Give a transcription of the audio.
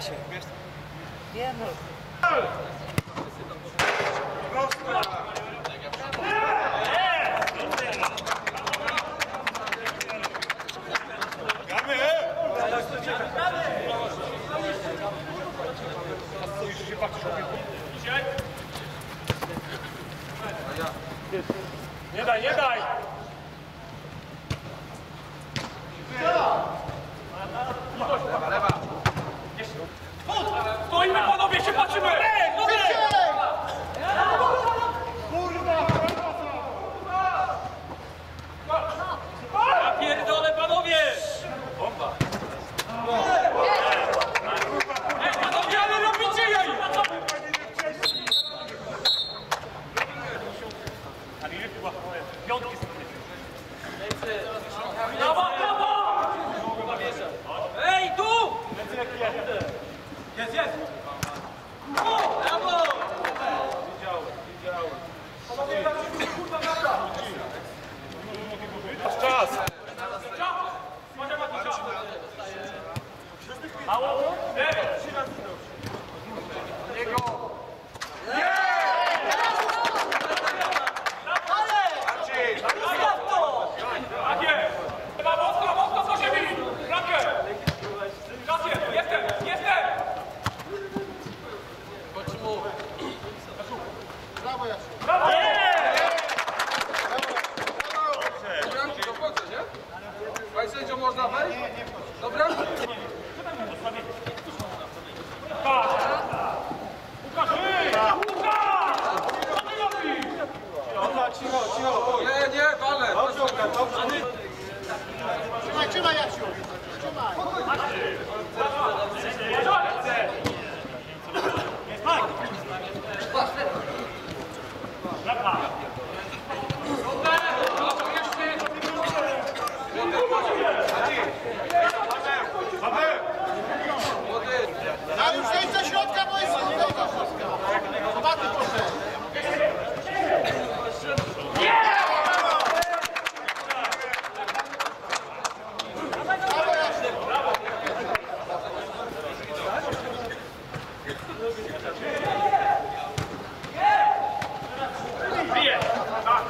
się. Nie no. Nie daj, nie daj! Stoimy panowie, się patrzymy! Ja pierdolę panowie! Bomba! Ej panowie, ale robicie jej! Piątki Brawo, brawo! Ej, tu! Jest, jest! O, brawo! Czas! Mało? Trzymaj, Jasiu! Trzymaj!